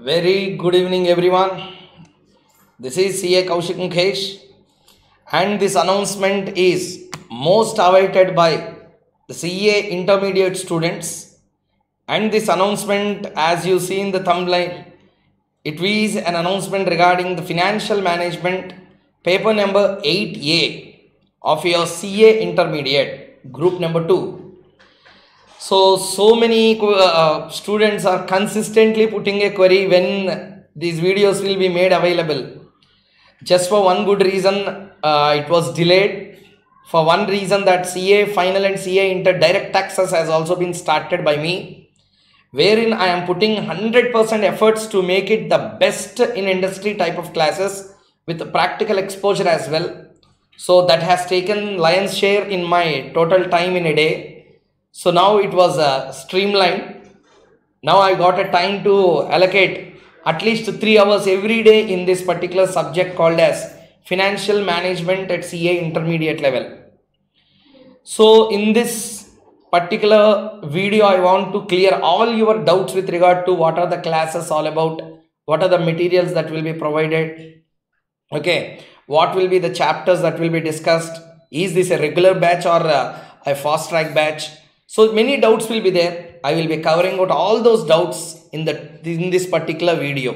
Very good evening, everyone. This is CA Koushik Mukesh, and this announcement is most awaited by the CA intermediate students. And this announcement, as you see in the thumbnail, it is an announcement regarding the financial management paper number 8A of your CA intermediate group number 2 so so many uh, students are consistently putting a query when these videos will be made available. Just for one good reason uh, it was delayed. For one reason that ca final and ca inter direct taxes has also been started by me wherein i am putting 100% efforts to make it the best in industry type of classes with practical exposure as well. So that has taken lion's share in my total time in a day so now it was uh, streamlined. Now i got a time to allocate at least 3 hours every day in this particular subject called as financial management at ca intermediate level. So in this particular video i want to clear all your doubts with regard to what are the classes all about what are the materials that will be provided okay? What will be the chapters that will be discussed? Is this a regular batch or uh, a fast track batch so many doubts will be there. I will be covering out all those doubts in the in this particular video.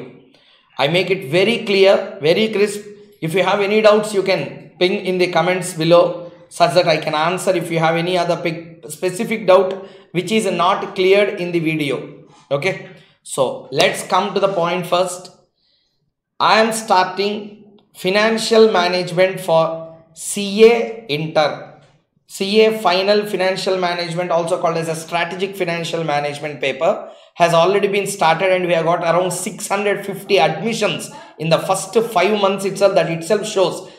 I make it very clear very crisp. If you have any doubts you can ping in the comments below such that i can answer. If you have any other specific doubt which is not cleared in the video. Okay? So let's come to the point first. I am starting financial management for ca inter CA final financial management also called as a strategic financial management paper has already been started and we have got around 650 admissions in the first five months itself. That itself shows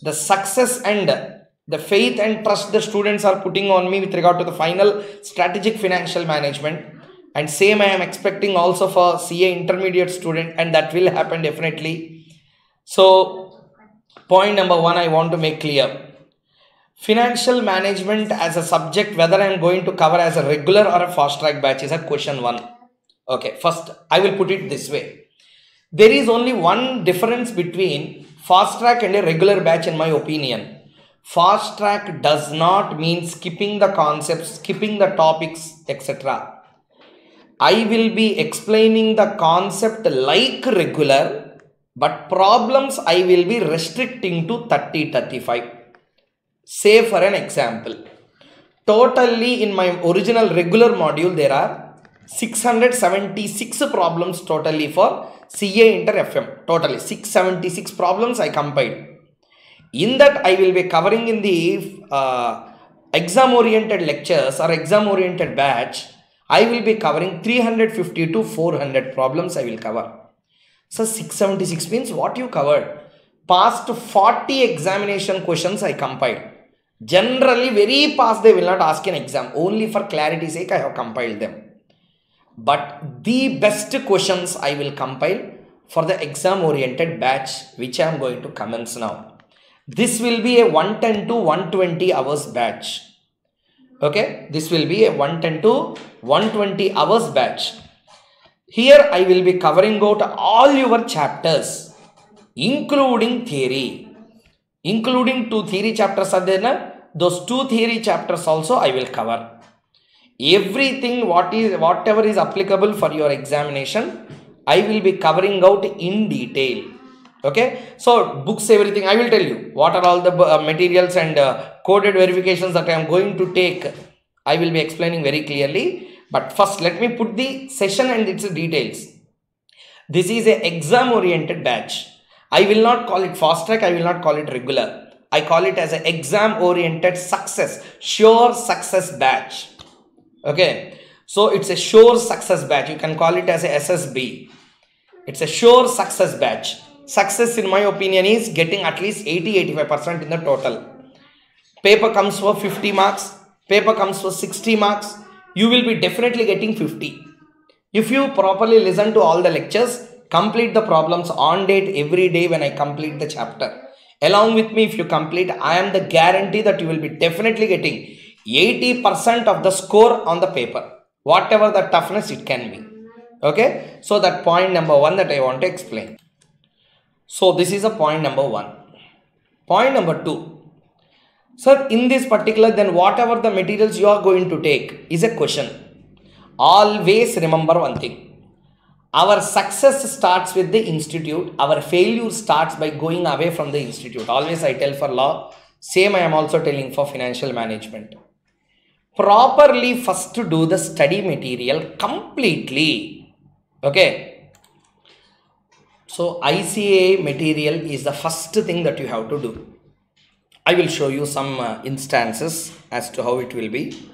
the success and the faith and trust the students are putting on me with regard to the final strategic financial management. And same I am expecting also for CA intermediate student and that will happen definitely. So point number one I want to make clear financial management as a subject whether i am going to cover as a regular or a fast track batch is a question one. Okay first i will put it this way. There is only one difference between fast track and a regular batch in my opinion. Fast track does not mean skipping the concepts skipping the topics etc i will be explaining the concept like regular but problems i will be restricting to 30 35 say for an example. Totally in my original regular module there are 676 problems totally for CA inter FM totally 676 problems I compiled. In that I will be covering in the uh, exam oriented lectures or exam oriented batch I will be covering 350 to 400 problems I will cover. So 676 means what you covered? Past 40 examination questions I compiled generally very past they will not ask an exam. Only for clarity sake i have compiled them. But the best questions i will compile for the exam oriented batch which i am going to commence now. This will be a 110 to 120 hours batch. Okay? This will be a 110 to 120 hours batch. Here i will be covering out all your chapters including theory. Including two theory chapters are there na? Those two theory chapters also i will cover. Everything what is whatever is applicable for your examination i will be covering out in detail. Okay? So books everything i will tell you what are all the uh, materials and uh, coded verifications that i am going to take. I will be explaining very clearly. But first let me put the session and its details. This is a exam oriented batch. I will not call it fast track, I will not call it regular. I call it as an exam oriented success, sure success batch. Okay, so it's a sure success batch. You can call it as a SSB. It's a sure success batch. Success, in my opinion, is getting at least 80 85% in the total. Paper comes for 50 marks, paper comes for 60 marks. You will be definitely getting 50. If you properly listen to all the lectures, complete the problems on date every day when I complete the chapter. Along with me, if you complete, I am the guarantee that you will be definitely getting 80% of the score on the paper, whatever the toughness it can be. Okay, so that point number one that I want to explain. So this is a point number one. Point number two. Sir, in this particular, then whatever the materials you are going to take is a question. Always remember one thing. Our success starts with the institute. Our failure starts by going away from the institute. Always I tell for law. Same I am also telling for financial management. Properly first to do the study material completely. Okay. So ICA material is the first thing that you have to do. I will show you some uh, instances as to how it will be.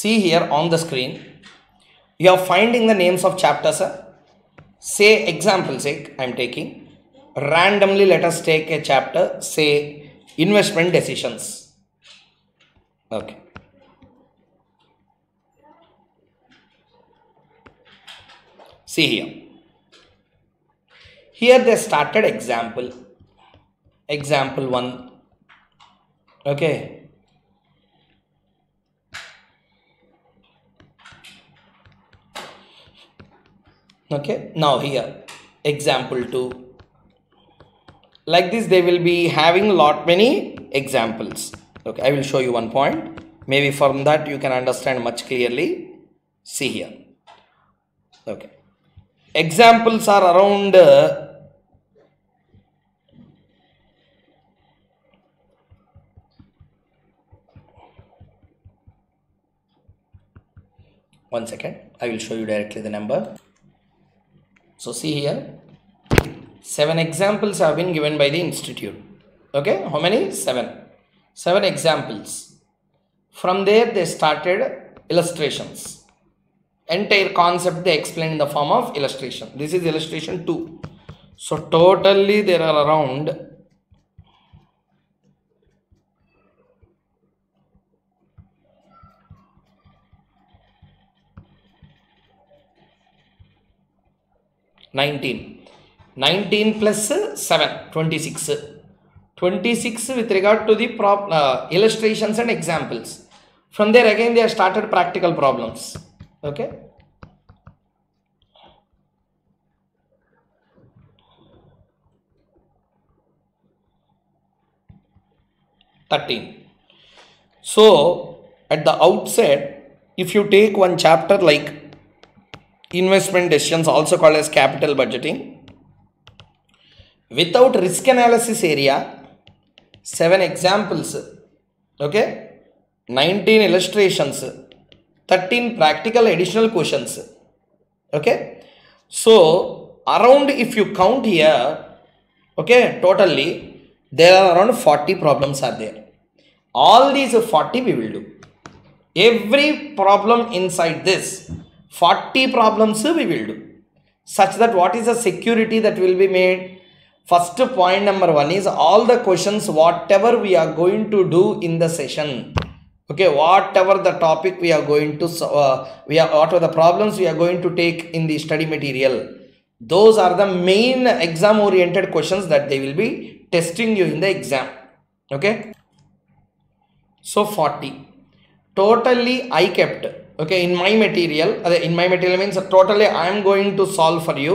See here on the screen, you are finding the names of chapters. Say example sake, I am taking. Randomly let us take a chapter, say investment decisions. Okay. See here. Here they started example. Example 1. Okay. Okay. Now here example 2. Like this they will be having lot many examples. Okay. I will show you one point. Maybe from that you can understand much clearly. See here. Okay examples are around uh, one second i will show you directly the number so see here seven examples have been given by the institute. Okay how many? Seven. Seven examples. From there they started illustrations. Entire concept they explain in the form of illustration. This is illustration 2 so totally there are around Nineteen. 19 plus 7 26 26 with regard to the prop, uh, illustrations and examples from there again they have started practical problems okay Thirteen. So at the outset, if you take one chapter like investment decisions, also called as capital budgeting, without risk analysis area, seven examples, okay, 19 illustrations, 13 practical additional questions okay? So around if you count here okay totally there are around 40 problems are there. All these 40 we will do. Every problem inside this 40 problems we will do. Such that what is the security that will be made? First point number one is all the questions whatever we are going to do in the session. Okay whatever the topic we are going to uh, we are whatever the problems we are going to take in the study material. Those are the main exam oriented questions that they will be testing you in the exam. Okay? So 40 totally i kept okay in my material in my material means totally i am going to solve for you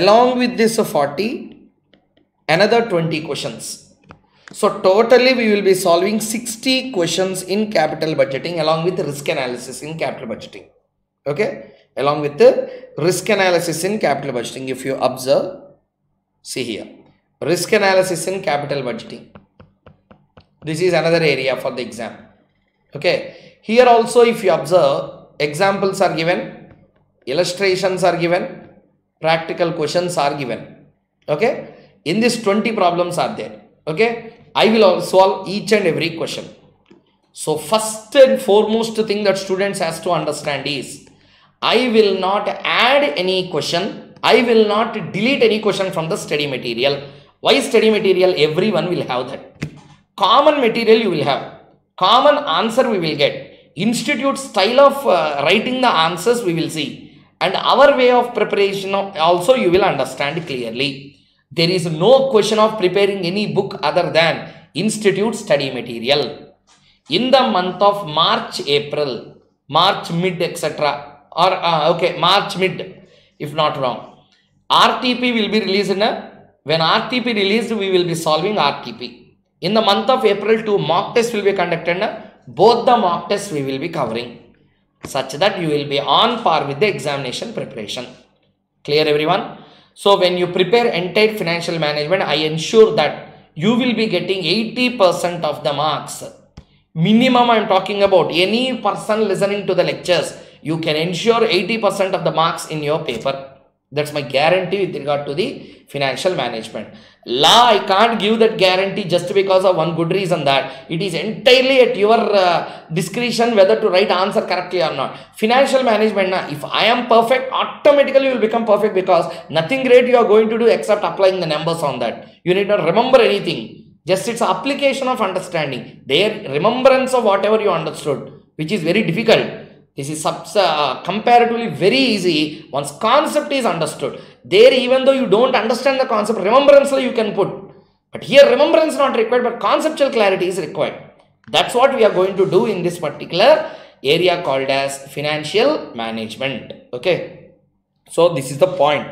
along with this 40 another 20 questions so totally we will be solving 60 questions in capital budgeting along with risk analysis in capital budgeting. Okay. Along with the risk analysis in capital budgeting. If you observe, see here. Risk analysis in capital budgeting. This is another area for the exam. Okay. Here also if you observe, examples are given, illustrations are given, practical questions are given. Okay. In this 20 problems are there. Okay I will solve each and every question. So first and foremost thing that students has to understand is I will not add any question. I will not delete any question from the study material. Why study material? Everyone will have that. Common material you will have. Common answer we will get. Institute style of uh, writing the answers we will see. And our way of preparation also you will understand clearly. There is no question of preparing any book other than institute study material. in the month of March, April, March mid, etc. Or uh, okay, March mid, if not wrong. RTP will be released in a when RTP released, we will be solving RTP. In the month of April, two mock tests will be conducted. Both the mock tests we will be covering such that you will be on par with the examination preparation. Clear everyone? So when you prepare entire financial management, I ensure that you will be getting 80% of the marks. Minimum I am talking about. Any person listening to the lectures, you can ensure 80% of the marks in your paper. That's my guarantee with regard to the financial management. Law, I can't give that guarantee just because of one good reason that it is entirely at your uh, discretion whether to write answer correctly or not. Financial management, na, if I am perfect, automatically you will become perfect because nothing great you are going to do except applying the numbers on that. You need not remember anything. Just its application of understanding. Their remembrance of whatever you understood, which is very difficult this is uh, comparatively very easy once concept is understood. There, even though you don't understand the concept, remembrance you can put. But here, remembrance is not required, but conceptual clarity is required. That's what we are going to do in this particular area called as financial management. Okay. So, this is the point.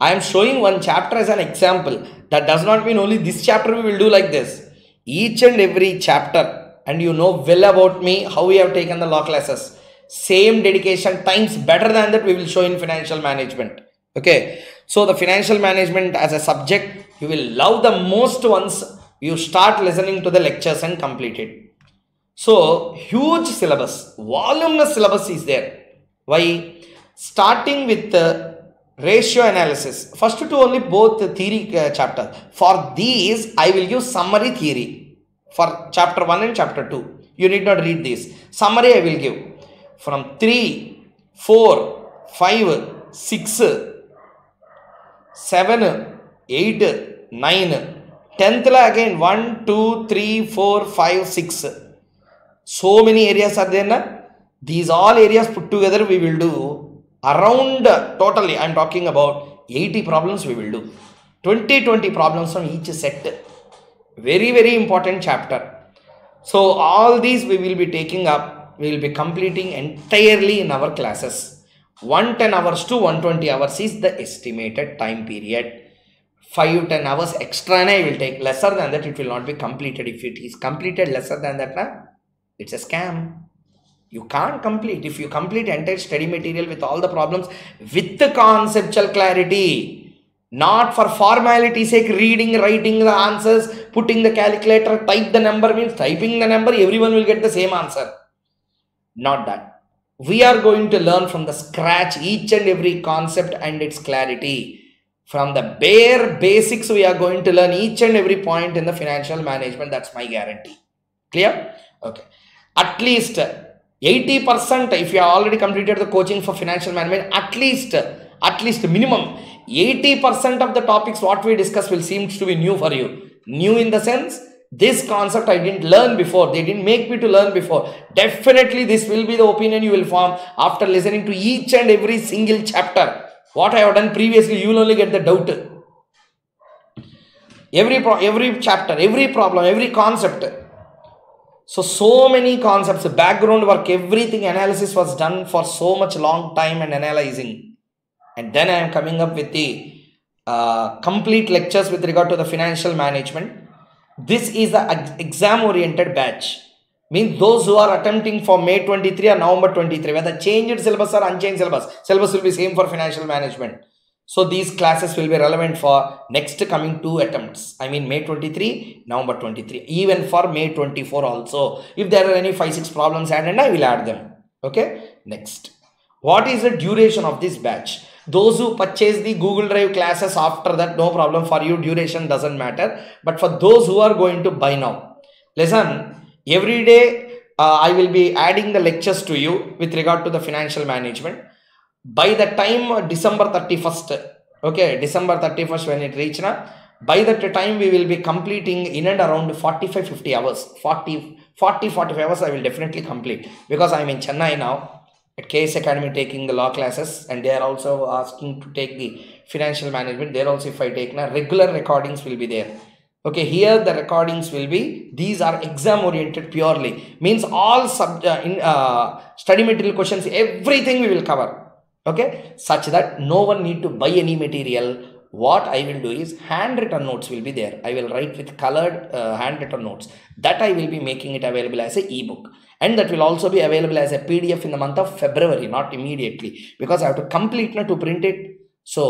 I am showing one chapter as an example. That does not mean only this chapter we will do like this. Each and every chapter, and you know well about me, how we have taken the law classes same dedication times better than that we will show in financial management. Okay? So the financial management as a subject you will love the most once you start listening to the lectures and complete it. So huge syllabus voluminous syllabus is there. Why? Starting with the ratio analysis. First two only both the theory uh, chapter. For these i will use summary theory. For chapter 1 and chapter 2 you need not read this summary i will give from 3, 4, 5, 6, 7, 8, 9, 10th again 1, 2, 3, 4, 5, 6. So many areas are there. Na? These all areas put together we will do around totally I am talking about 80 problems we will do. 20 20 problems from each set. Very very important chapter. So all these we will be taking up we will be completing entirely in our classes. 110 hours to 120 hours is the estimated time period. 5 10 hours extra I will take lesser than that it will not be completed. If it is completed lesser than that, na, it's a scam. You can't complete. If you complete entire study material with all the problems with the conceptual clarity, not for formality sake, reading, writing the answers, putting the calculator, type the number means typing the number, everyone will get the same answer. Not that. We are going to learn from the scratch each and every concept and its clarity. From the bare basics, we are going to learn each and every point in the financial management. That's my guarantee. Clear? Okay. At least 80% if you have already completed the coaching for financial management, at least, at least minimum 80% of the topics what we discuss will seem to be new for you. New in the sense this concept I didn't learn before. They didn't make me to learn before. Definitely this will be the opinion you will form after listening to each and every single chapter. What I have done previously, you will only get the doubt. Every, every chapter, every problem, every concept. So, so many concepts, background work, everything analysis was done for so much long time and analyzing. And then I am coming up with the uh, complete lectures with regard to the financial management this is the exam oriented batch. Means those who are attempting for May 23 or November 23, whether changed syllabus or unchanged syllabus, syllabus will be same for financial management. So these classes will be relevant for next coming two attempts. I mean May 23, November 23, even for May 24 also. If there are any 5-6 problems added, I will add them. Okay, next. What is the duration of this batch? Those who purchase the google drive classes after that no problem. For you duration doesn't matter. But for those who are going to buy now listen every day uh, i will be adding the lectures to you with regard to the financial management. By the time december 31st okay december 31st when it reach now by that time we will be completing in and around 45 50 hours. 40 40 45 hours i will definitely complete because i'm in chennai now at KS Academy taking the law classes and they are also asking to take the financial management. There also if I take now regular recordings will be there. okay here the recordings will be these are exam oriented purely means all sub uh, in uh, study material questions everything we will cover okay such that no one need to buy any material what i will do is handwritten notes will be there i will write with colored uh, handwritten notes that i will be making it available as a ebook and that will also be available as a pdf in the month of february not immediately because i have to complete now to print it so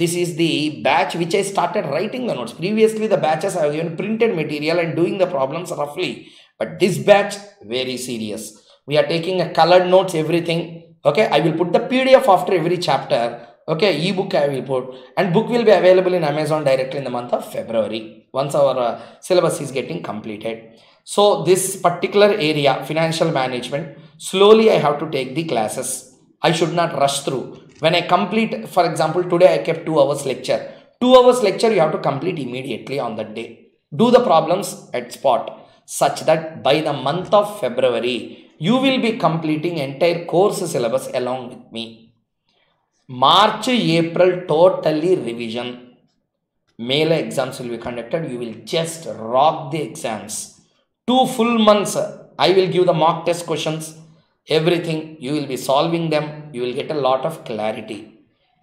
this is the batch which I started writing the notes. Previously, the batches I have given printed material and doing the problems roughly. But this batch, very serious. We are taking a colored notes, everything. Okay, I will put the PDF after every chapter. Okay, ebook I will put. And book will be available in Amazon directly in the month of February. Once our uh, syllabus is getting completed. So, this particular area, financial management, slowly I have to take the classes. I should not rush through when I complete, for example, today I kept 2 hours lecture. 2 hours lecture you have to complete immediately on that day. Do the problems at spot such that by the month of February, you will be completing entire course syllabus along with me. March, April, totally revision. May exams will be conducted. You will just rock the exams. Two full months, I will give the mock test questions. Everything you will be solving them. You will get a lot of clarity.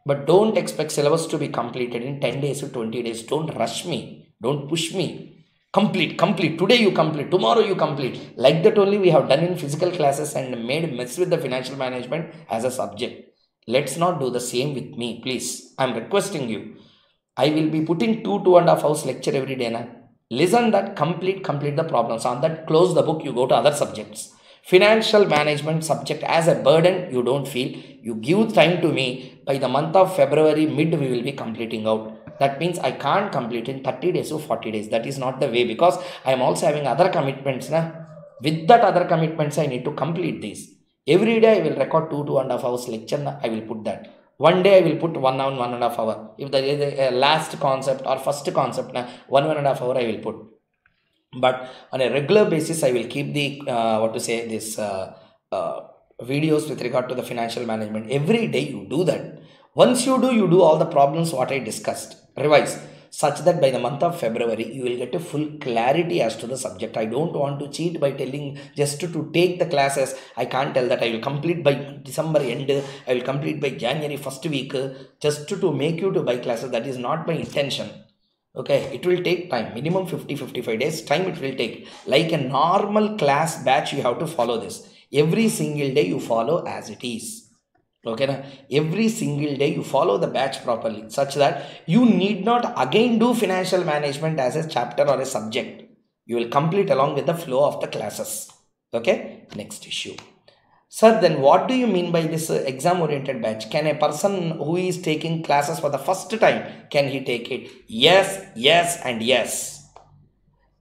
But don't expect syllabus to be completed in 10 days or 20 days. Don't rush me. Don't push me. Complete complete. Today you complete. Tomorrow you complete. Like that only we have done in physical classes and made mess with the financial management as a subject let's not do the same with me please. I'm requesting you. I will be putting two two and a half hours lecture every day now listen that complete complete the problems. On that close the book you go to other subjects. Financial management subject as a burden you don't feel you give time to me. By the month of february mid we will be completing out. That means i can't complete in 30 days or 40 days. That is not the way because i am also having other commitments na? with that other commitments i need to complete these every day i will record two two and a half hours lecture i will put that. One day i will put one hour one and a half hour. If there is a last concept or first concept one one and a half hour i will put. But on a regular basis i will keep the uh, what to say this uh, uh, videos with regard to the financial management. Every day you do that. Once you do you do all the problems what i discussed. Revise such that by the month of february you will get a full clarity as to the subject. I don't want to cheat by telling just to, to take the classes. I can't tell that i will complete by december end i will complete by january first week just to, to make you to buy classes. That is not my intention. Okay? It will take time. Minimum 50 55 days time it will take. Like a normal class batch you have to follow this. Every single day you follow as it is okay every single day you follow the batch properly such that you need not again do financial management as a chapter or a subject you will complete along with the flow of the classes okay next issue Sir, then what do you mean by this uh, exam oriented batch? Can a person who is taking classes for the first time, can he take it? Yes, yes and yes.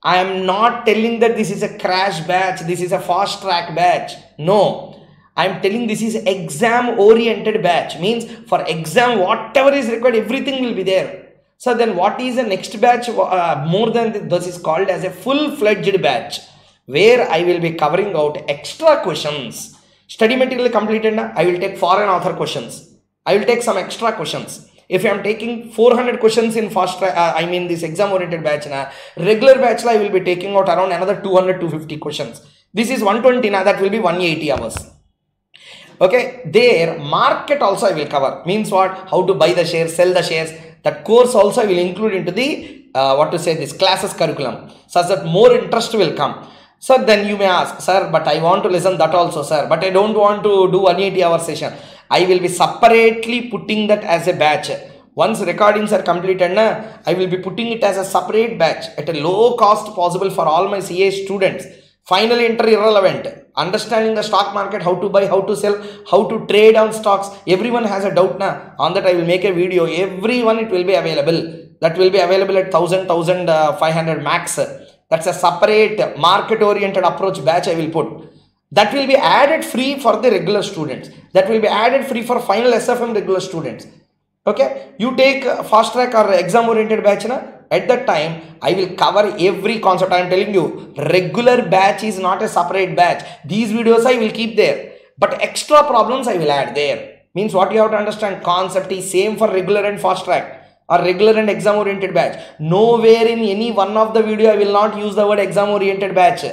I am not telling that this is a crash batch, this is a fast track batch. No, I am telling this is exam oriented batch. Means for exam, whatever is required, everything will be there. So then what is the next batch? Uh, more than this is called as a full-fledged batch where I will be covering out extra questions Study material completed. I will take foreign author questions. I will take some extra questions. If I am taking 400 questions in fast, uh, I mean this exam oriented batch now, regular batch I will be taking out around another 200 250 questions. This is 120 now, that will be 180 hours. Okay, there market also I will cover. Means what? How to buy the shares, sell the shares. That course also I will include into the uh, what to say this classes curriculum such that more interest will come Sir, then you may ask, sir, but I want to listen that also, sir, but I don't want to do 180 hour session. I will be separately putting that as a batch. Once recordings are completed, na, I will be putting it as a separate batch at a low cost possible for all my CA students. Finally, enter irrelevant. Understanding the stock market, how to buy, how to sell, how to trade on stocks. Everyone has a doubt now. On that, I will make a video. Everyone, it will be available. That will be available at 1000, 1500 uh, max. That's a separate market oriented approach batch I will put. That will be added free for the regular students. That will be added free for final SFM regular students. Okay, you take uh, fast track or exam oriented batch na? At that time I will cover every concept. I am telling you, regular batch is not a separate batch. These videos I will keep there, but extra problems I will add there. Means what you have to understand concept is same for regular and fast track. Or regular and exam oriented batch. Nowhere in any one of the video i will not use the word exam oriented batch.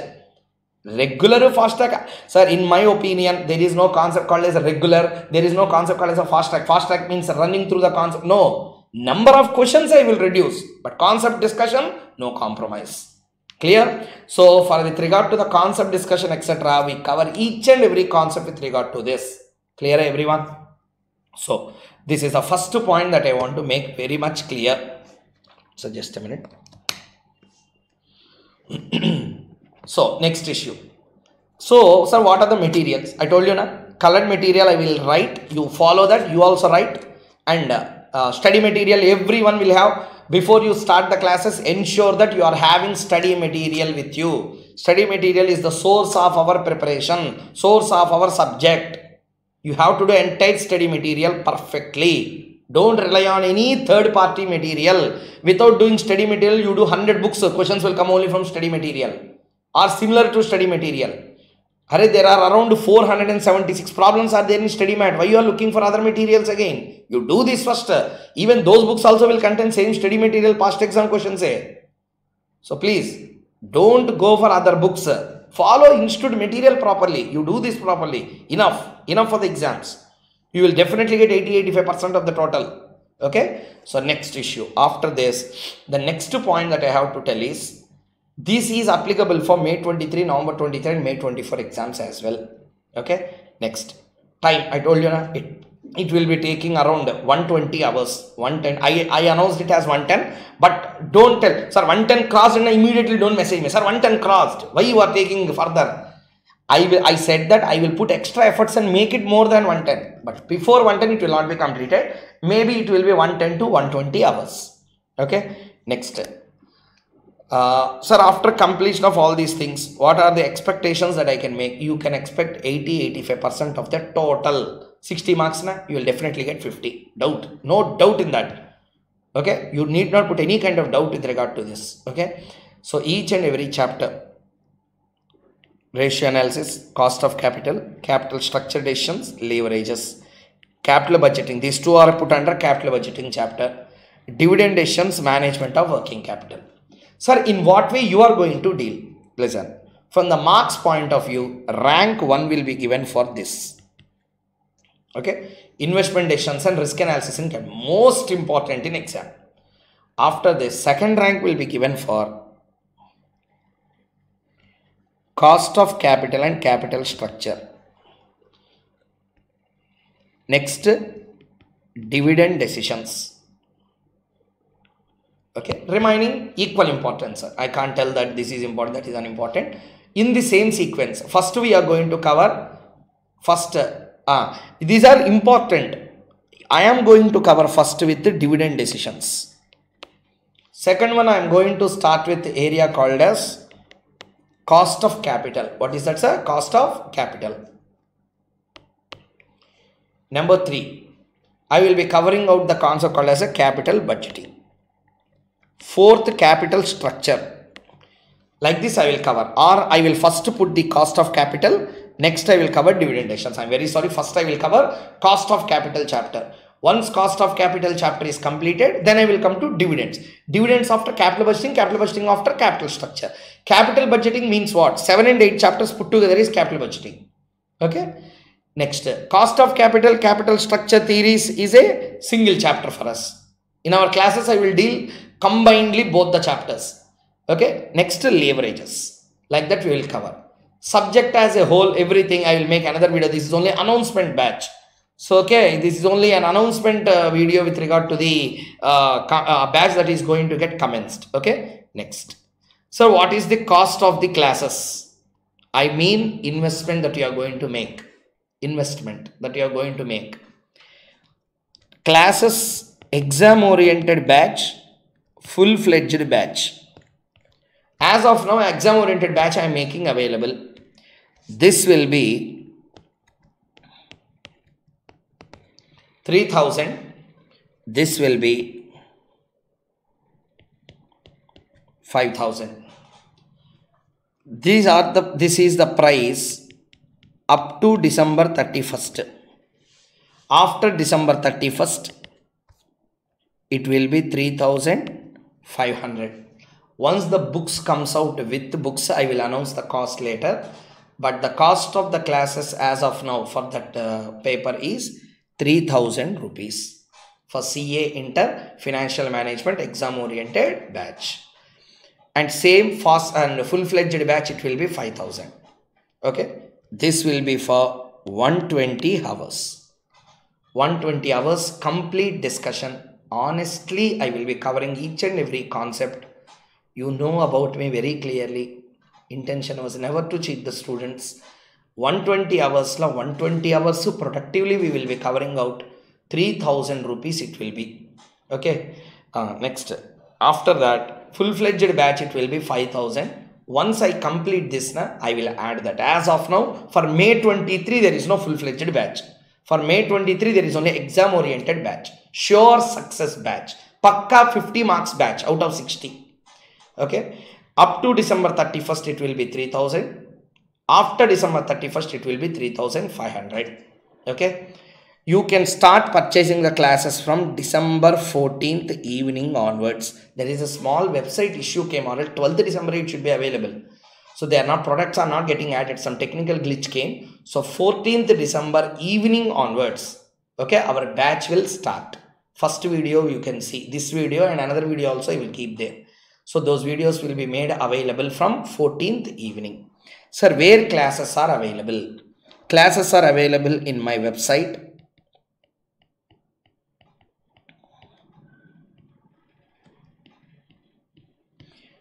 Regular fast track. Sir in my opinion there is no concept called as regular. There is no concept called as a fast track. Fast track means running through the concept. No number of questions i will reduce but concept discussion no compromise. Clear? So for with regard to the concept discussion etc we cover each and every concept with regard to this. Clear everyone? So this is the first point that i want to make very much clear. So just a minute. So next issue. So sir what are the materials? I told you na? Colored material i will write. You follow that. You also write. And uh, uh, study material everyone will have. Before you start the classes ensure that you are having study material with you. Study material is the source of our preparation source of our subject. You have to do entire study material perfectly. Don't rely on any third party material. Without doing study material you do 100 books questions will come only from study material. Or similar to study material Hare, there are around 476 problems are there in study mat. Why you are looking for other materials again? You do this first. Even those books also will contain same study material past exam questions. So please don't go for other books. Follow institute material properly. You do this properly. Enough. Enough for the exams. You will definitely get 80-85% of the total. Okay. So next issue. After this, the next point that I have to tell is this is applicable for May 23, November 23 and May 24 exams as well. Okay. Next. Time. I told you na, it, it will be taking around 120 hours. 110. I, I announced it as 110. But don't tell. Sir, 110 crossed and immediately don't message me. Sir, 110 crossed. Why you are taking further? I will I said that I will put extra efforts and make it more than 110. But before 110 it will not be completed. Maybe it will be 110 to 120 hours. Okay. Next. Uh, sir, after completion of all these things, what are the expectations that I can make? You can expect 80-85% of the total 60 marks. Na? You will definitely get 50. Doubt. No doubt in that. Okay. You need not put any kind of doubt with regard to this. Okay. So each and every chapter ratio analysis, cost of capital, capital structure decisions, leverages, capital budgeting. These two are put under capital budgeting chapter. Dividend decisions, management of working capital. Sir, in what way you are going to deal? Listen, from the marks point of view, rank 1 will be given for this. Okay, investment decisions and risk analysis in. Most important in exam. After this, second rank will be given for cost of capital and capital structure. Next, dividend decisions. Okay, remaining equal importance. I can't tell that this is important, that is unimportant. In the same sequence, first we are going to cover first. Uh, these are important. I am going to cover first with the dividend decisions. Second one, I am going to start with area called as cost of capital. What is that, sir? Cost of capital. Number three, I will be covering out the concept called as a capital budgeting. Fourth, capital structure. Like this, I will cover, or I will first put the cost of capital. Next, I will cover dividend decisions. I'm very sorry. First, I will cover cost of capital chapter. Once cost of capital chapter is completed, then I will come to dividends. Dividends after capital budgeting, capital budgeting after capital structure. Capital budgeting means what? 7 and 8 chapters put together is capital budgeting. Okay. Next, cost of capital, capital structure theories is a single chapter for us. In our classes, I will deal combinedly both the chapters. Okay. Next, leverages. Like that we will cover. Subject as a whole, everything I will make another video. This is only announcement batch. So, okay, this is only an announcement uh, video with regard to the uh, uh, batch that is going to get commenced. Okay, next. So, what is the cost of the classes? I mean investment that you are going to make. Investment that you are going to make. Classes, exam oriented batch, full fledged batch. As of now, exam oriented batch I am making available. This will be 3000 this will be 5000 these are the this is the price up to december 31st after december 31st it will be 3500 once the books comes out with the books i will announce the cost later. But the cost of the classes as of now for that uh, paper is 3000 rupees for ca inter financial management exam oriented batch. And same fast and full-fledged batch it will be 5000 okay? This will be for 120 hours. 120 hours complete discussion honestly i will be covering each and every concept. You know about me very clearly. Intention was never to cheat the students. 120 hours la 120 hours So productively we will be covering out 3000 rupees it will be. Okay? Uh, next. After that full-fledged batch it will be 5000 once i complete this na i will add that. As of now for may 23 there is no full-fledged batch. For may 23 there is only exam oriented batch sure success batch. Pakka 50 marks batch out of 60 okay? Up to december 31st it will be 3000 after december 31st it will be 3500 okay? You can start purchasing the classes from december 14th evening onwards. There is a small website issue came on it. 12th december it should be available. So they are not products are not getting added. Some technical glitch came. So 14th december evening onwards okay our batch will start first video you can see this video and another video also i will keep there so those videos will be made available from 14th evening. Sir, where classes are available? Classes are available in my website.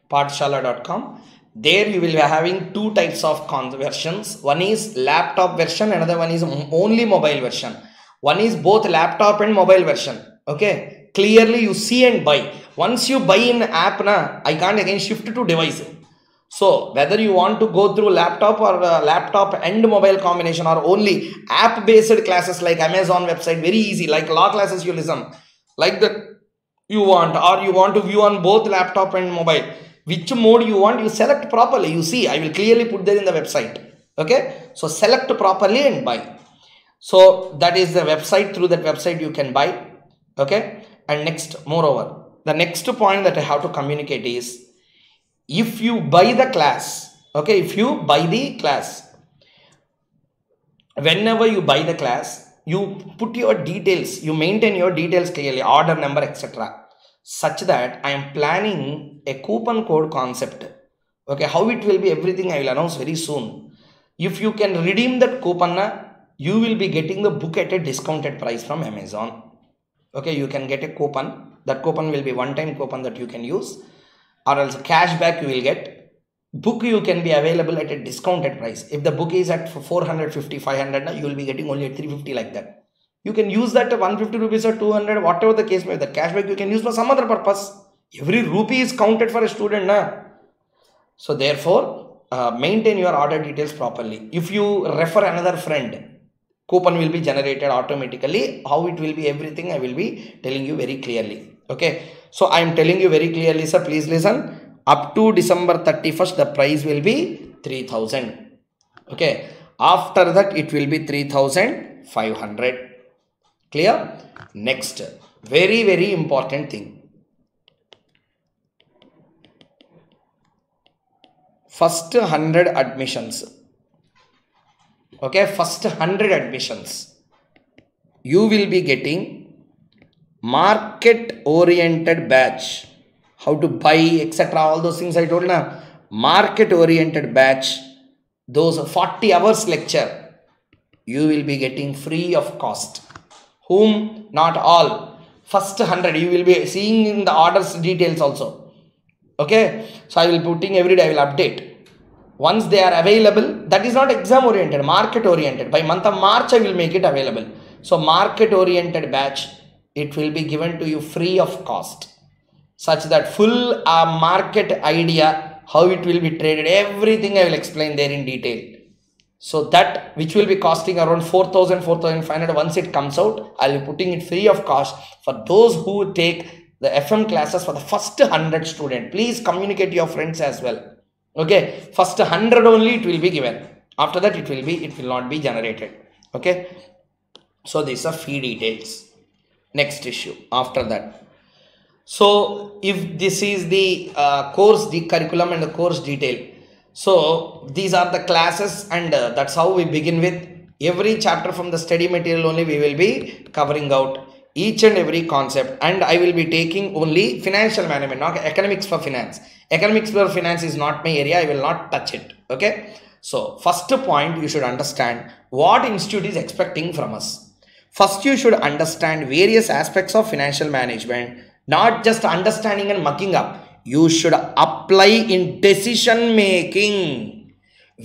Paathashalaw.com. There you will be having two types of versions. One is laptop version, another one is only mobile version. One is both laptop and mobile version. Okay. Clearly you see and buy. Once you buy in app na i can't again shift to device. So whether you want to go through laptop or uh, laptop and mobile combination or only app based classes like amazon website very easy like law classes you listen like that you want or you want to view on both laptop and mobile. Which mode you want you select properly. You see i will clearly put that in the website okay? So select properly and buy so that is the website through that website you can buy okay and next moreover the next point that I have to communicate is if you buy the class, okay, if you buy the class, whenever you buy the class, you put your details, you maintain your details clearly, order number, etc. Such that I am planning a coupon code concept. Okay, how it will be everything I will announce very soon. If you can redeem that coupon, you will be getting the book at a discounted price from Amazon. Okay, you can get a coupon. That coupon will be one time coupon that you can use. Or else cashback you will get. Book you can be available at a discounted price. If the book is at 450 500 you will be getting only at 350 like that. You can use that 150 rupees or 200 whatever the case may be. That cashback you can use for some other purpose. Every rupee is counted for a student na? so therefore uh, maintain your order details properly. If you refer another friend coupon will be generated automatically. How it will be everything i will be telling you very clearly. Okay? So i am telling you very clearly sir please listen. Up to december 31st the price will be 3000 okay? After that it will be 3500 clear? Next. Very very important thing. First 100 admissions okay first 100 admissions. You will be getting market oriented batch. How to buy etc all those things i told now market oriented batch. Those 40 hours lecture you will be getting free of cost. Whom? Not all. First 100 you will be seeing in the orders details also. Okay? So i will putting every day i will update once they are available that is not exam oriented market oriented. By month of march i will make it available. So market oriented batch it will be given to you free of cost. Such that full uh, market idea how it will be traded everything i will explain there in detail. So that which will be costing around 4000 4500 once it comes out i'll be putting it free of cost for those who take the fm classes for the first 100 student. Please communicate to your friends as well okay? First 100 only it will be given. After that it will be it will not be generated. Okay? So these are fee details. Next issue. After that. So if this is the uh, course, the curriculum and the course detail. So these are the classes and uh, that's how we begin with. Every chapter from the study material only we will be covering out each and every concept and I will be taking only financial management, not economics for finance. Economics for finance is not my area. I will not touch it. Okay. So first point you should understand what institute is expecting from us. First you should understand various aspects of financial management not just understanding and mucking up you should apply in decision making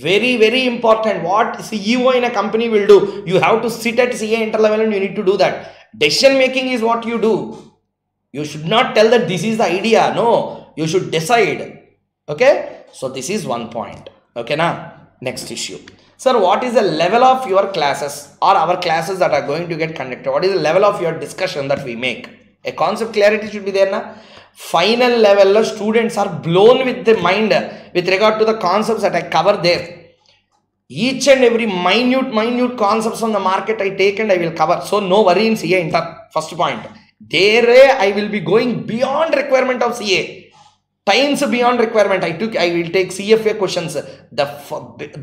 very very important what ceo in a company will do you have to sit at ca interlevel and you need to do that decision making is what you do. You should not tell that this is the idea. No you should decide. Okay? So this is one point. Okay now next issue. Sir what is the level of your classes or our classes that are going to get conducted? What is the level of your discussion that we make? A concept clarity should be there na? Final level students are blown with the mind with regard to the concepts that i cover there each and every minute minute concepts on the market i take and i will cover. So no worry in ca inter. First point. There i will be going beyond requirement of ca times beyond requirement. I took i will take cfa questions. The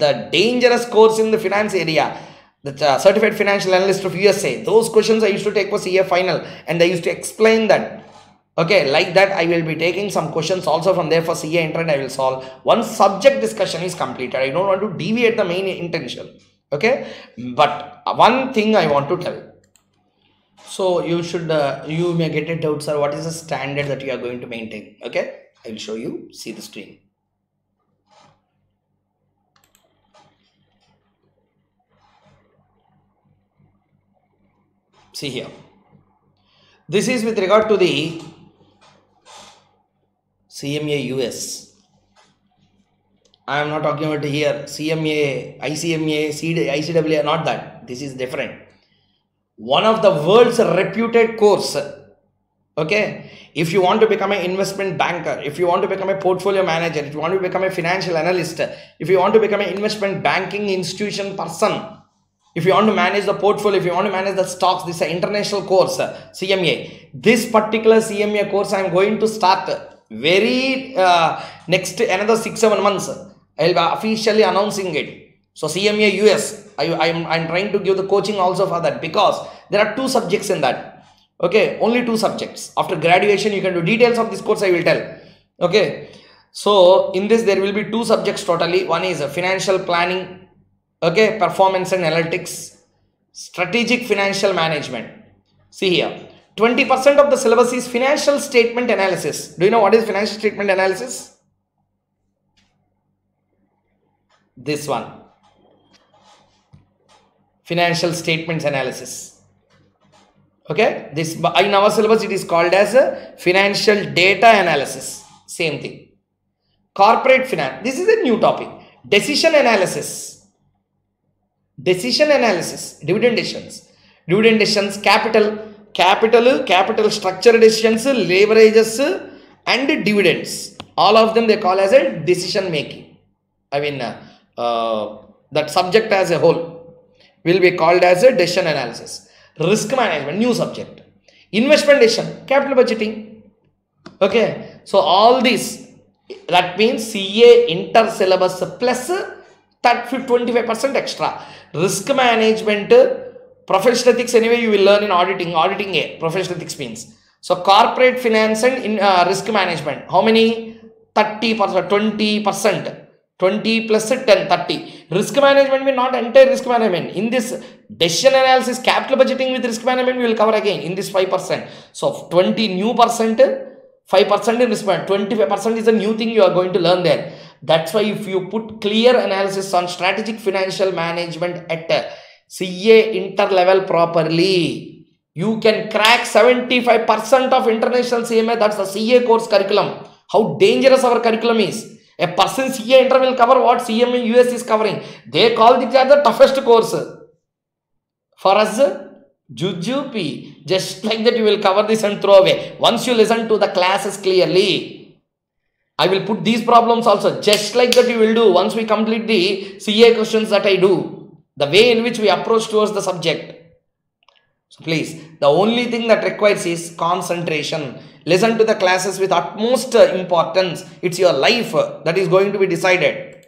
the dangerous course in the finance area. The uh, certified financial analyst of USA. Those questions I used to take for CA final. And I used to explain that. Okay, like that I will be taking some questions also from there for CA intern I will solve. One subject discussion is completed. I don't want to deviate the main intention. Okay, but one thing I want to tell. So you should, uh, you may get a doubt, sir. What is the standard that you are going to maintain? Okay, I will show you. See the screen. see here this is with regard to the CMA US I am not talking about here CMA ICMA ICWA not that. This is different. One of the world's reputed course okay? If you want to become an investment banker if you want to become a portfolio manager if you want to become a financial analyst if you want to become an investment banking institution person if you want to manage the portfolio, if you want to manage the stocks, this is an international course, CMA. This particular CMA course I am going to start very uh, next another six seven months. I will be officially announcing it. So CMA US, I, I'm, I'm trying to give the coaching also for that because there are two subjects in that. Okay, only two subjects. After graduation, you can do details of this course. I will tell. Okay, so in this there will be two subjects totally. One is financial planning okay performance and analytics strategic financial management see here 20% of the syllabus is financial statement analysis. Do you know what is financial statement analysis? This one. Financial statements analysis. Okay? This in our syllabus it is called as a financial data analysis. Same thing. Corporate finance this is a new topic. Decision analysis. Decision analysis. Dividend decisions. Dividend decisions capital capital capital structure decisions leverages and dividends. All of them they call as a decision making. I mean uh, uh, that subject as a whole will be called as a decision analysis. Risk management new subject. Investment decision capital budgeting. Okay? So all these that means ca inter syllabus plus that 25% extra. Risk management, professional ethics anyway you will learn in auditing, auditing A, professional ethics means. So corporate finance and in, uh, risk management, how many? 30%, 20%. 20 plus 10, 30. Risk management means not entire risk management. In this decision analysis, capital budgeting with risk management, we will cover again in this 5%. So 20 new percent, 5% in risk management, 25% is a new thing you are going to learn there. That's why if you put clear analysis on strategic financial management at CA inter-level properly, you can crack 75% of international CMA. That's the CA course curriculum. How dangerous our curriculum is. A person CA inter will cover what CMA US is covering. They call it the toughest course. For us, Jujupi. Just like that you will cover this and throw away. Once you listen to the classes clearly, I will put these problems also just like that you will do once we complete the CA questions that I do. The way in which we approach towards the subject. So please, the only thing that requires is concentration. listen to the classes with utmost uh, importance. It's your life uh, that is going to be decided.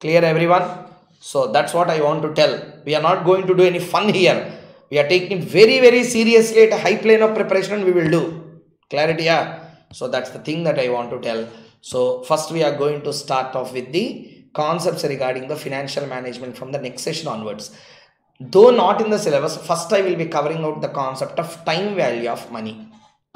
Clear everyone? So that's what i want to tell. We are not going to do any fun here. We are taking it very very seriously at a high plane of preparation we will do. Clarity yeah? So that's the thing that i want to tell. So first we are going to start off with the concepts regarding the financial management from the next session onwards. Though not in the syllabus first i will be covering out the concept of time value of money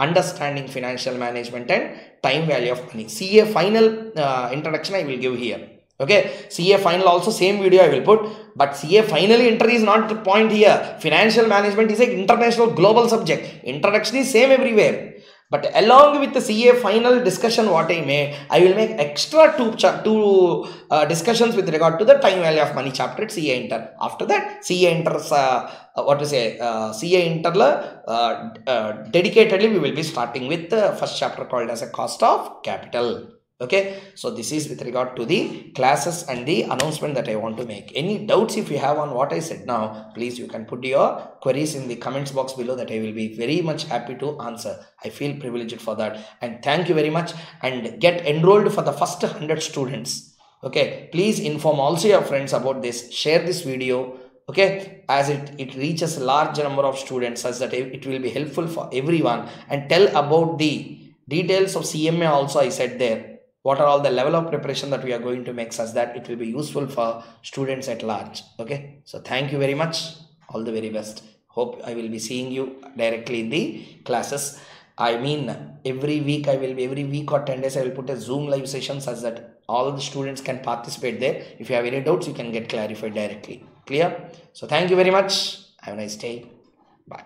understanding financial management and time value of money. Ca final uh, introduction i will give here. Okay? Ca final also same video i will put but ca final entry is not the point here. Financial management is an international global subject. Introduction is same everywhere but along with the ca final discussion what i made i will make extra two two uh, discussions with regard to the time value of money chapter at ca inter. After that ca inters uh, uh, what to say uh, ca inter uh, uh, dedicatedly we will be starting with the first chapter called as a cost of capital okay? So this is with regard to the classes and the announcement that i want to make. Any doubts if you have on what i said now please you can put your queries in the comments box below that i will be very much happy to answer. I feel privileged for that. And thank you very much. And get enrolled for the first 100 students. Okay? Please inform also your friends about this. Share this video. Okay? As it it reaches a large number of students such that it will be helpful for everyone. And tell about the details of cma also i said there what are all the level of preparation that we are going to make such that it will be useful for students at large? Okay? So thank you very much. All the very best. Hope i will be seeing you directly in the classes. I mean every week i will be every week or 10 days i will put a zoom live session such that all the students can participate there. If you have any doubts you can get clarified directly. Clear? So thank you very much. Have a nice day. Bye